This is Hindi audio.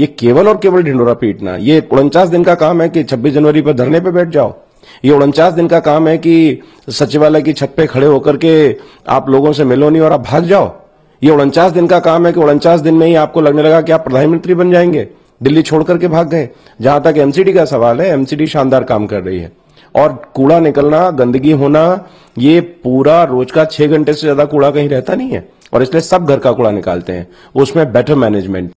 ये केवल और केवल ढिंडोरा पीटना, ये उनचास दिन का काम है कि 26 जनवरी पर धरने पर बैठ जाओ। ये उनचास दिन का काम है कि सचिवालय की छत पे खड़े होकर के आप लोगों से मिलो नहीं और आप भाग जाओ। ये उनचास दिन का काम है कि उनचास दिन में ही आपको लगने लगा कि आप प्रधानमंत्री बन जाएँगे। दिल्ली छोड़ करके भाग गए। जहाँ तक एमसीडी का सवाल है, एमसीडी शानदार काम कर रही है। और कूड़ा निकलना, गंदगी होना, ये पूरा रोज का छह घंटे से ज़्यादा कूड़ा कहीं रहता नहीं है। और इसलिए सब घर का कूड़ा निकालते हैं। उसमें बेटर मैनेजमेंट